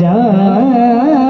যায়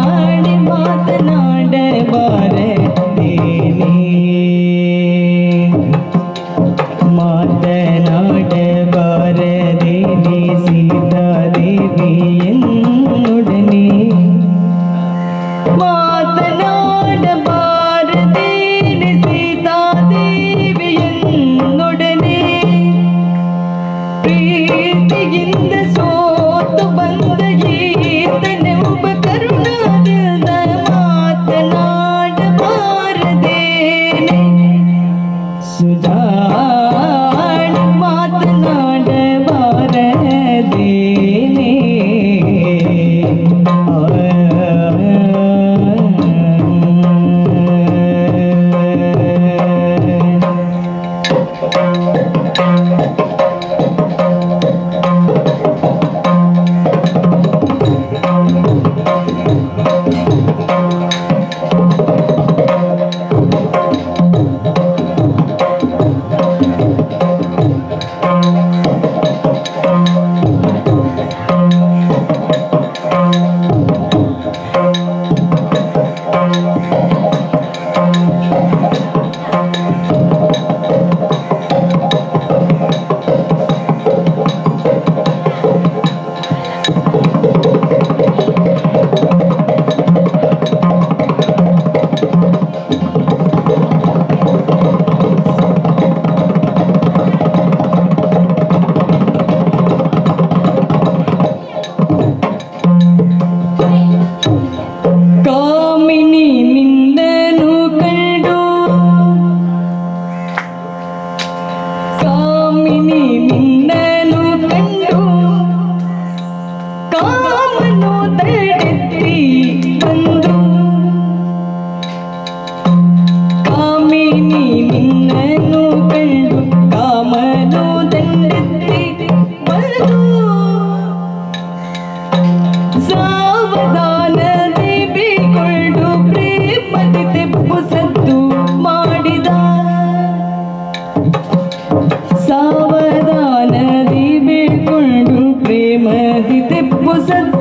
मैं दिप सद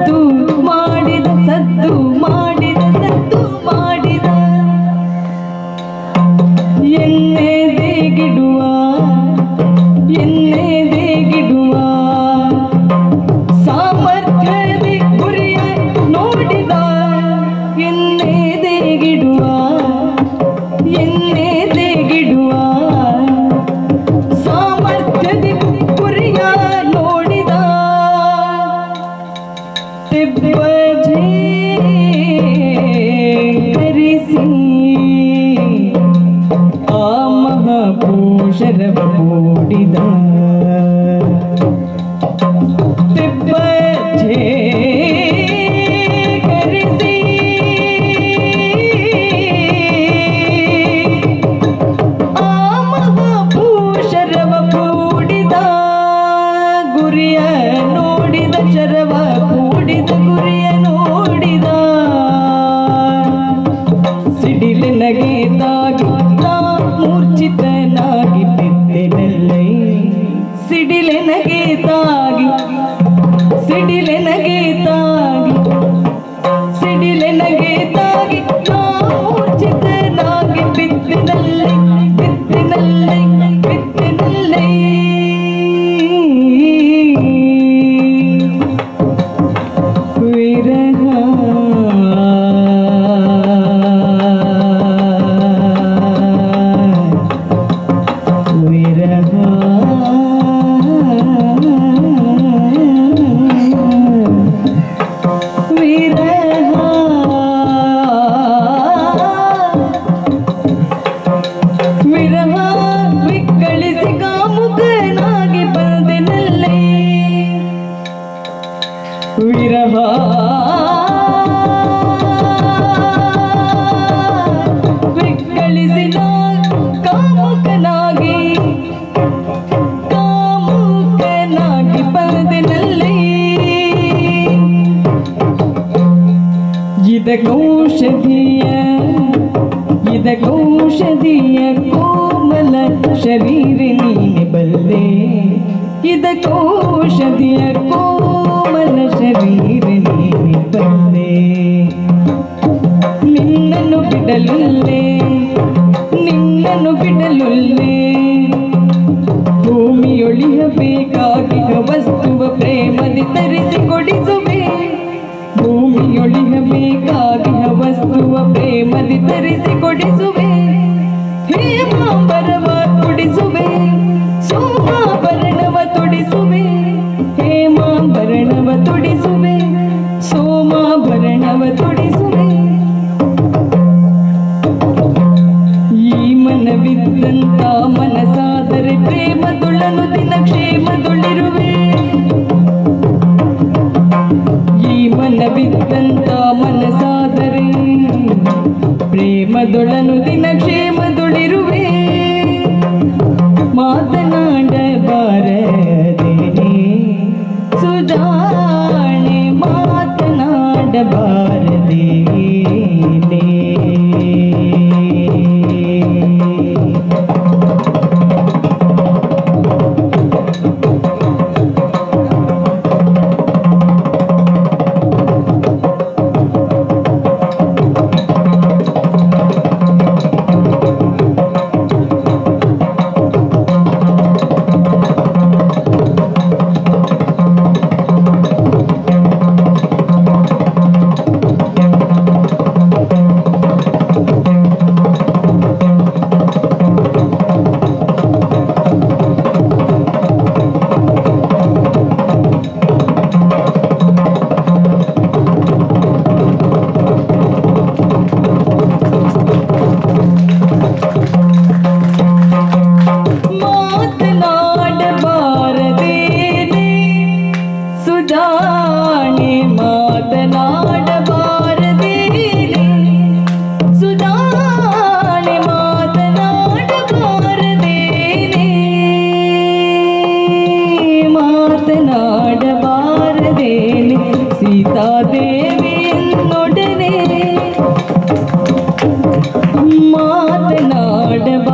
Gloria. ನೀನೆ ಬಲ್ಲೆ ಇದಕ್ಕೋಷಧಿಯ ಕೋಮಲ ಶರೀರ ನೀನೆ ಬಲ್ಲೆ ನಿನ್ನನ್ನು ಬಿಡಲುಲ್ಲೆ ನಿನ್ನನ್ನು ಬಿಡಲುಲ್ಲೆ ಭೂಮಿಯೊಳಿಯಬೇಕಾಗಿ ವಸ್ತುವ ಪ್ರೇಮದಿ ತರಿಸಿ ಕೊಡಿಸುವೆ ವಸ್ತುವ ಪ್ರೇಮದಿ ತರಿಸಿ మధులను దిన बड़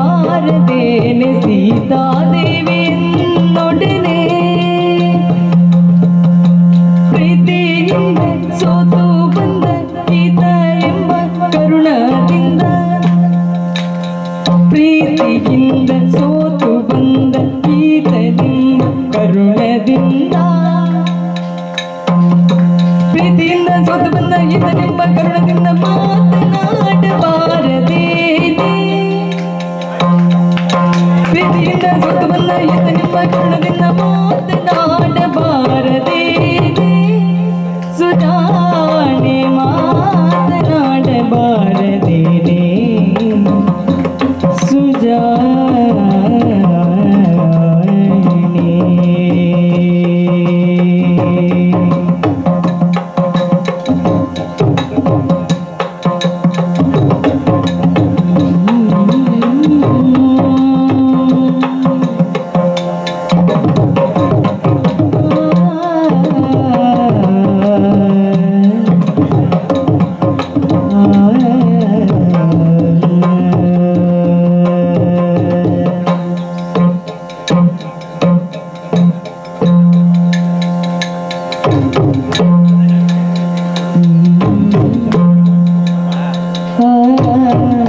Amen.